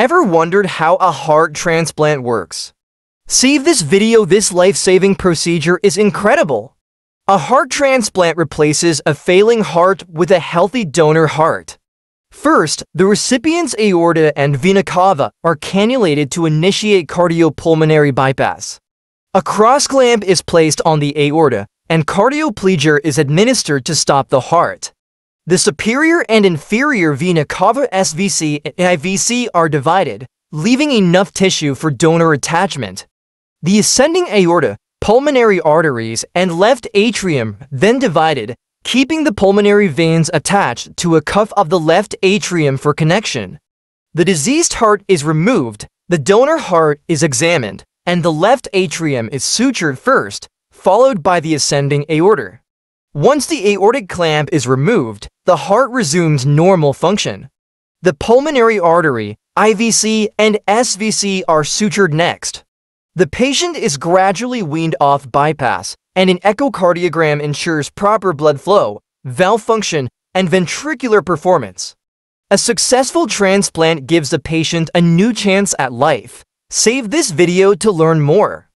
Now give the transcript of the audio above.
Ever wondered how a heart transplant works? Save this video this life-saving procedure is incredible. A heart transplant replaces a failing heart with a healthy donor heart. First, the recipient's aorta and vena cava are cannulated to initiate cardiopulmonary bypass. A cross clamp is placed on the aorta, and cardioplegia is administered to stop the heart. The superior and inferior vena cava SVC and IVC are divided, leaving enough tissue for donor attachment. The ascending aorta, pulmonary arteries, and left atrium then divided, keeping the pulmonary veins attached to a cuff of the left atrium for connection. The diseased heart is removed, the donor heart is examined, and the left atrium is sutured first, followed by the ascending aorta. Once the aortic clamp is removed, the heart resumes normal function. The pulmonary artery, IVC, and SVC are sutured next. The patient is gradually weaned off bypass, and an echocardiogram ensures proper blood flow, valve function, and ventricular performance. A successful transplant gives the patient a new chance at life. Save this video to learn more.